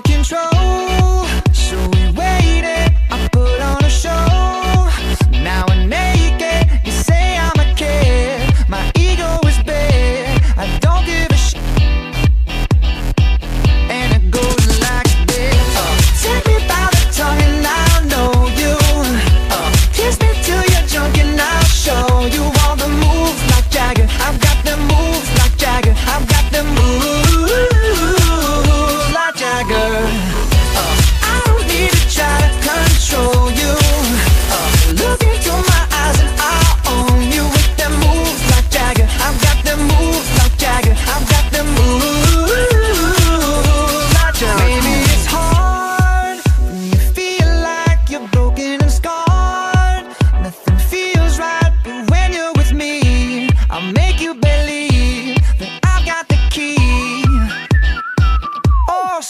control.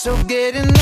So get in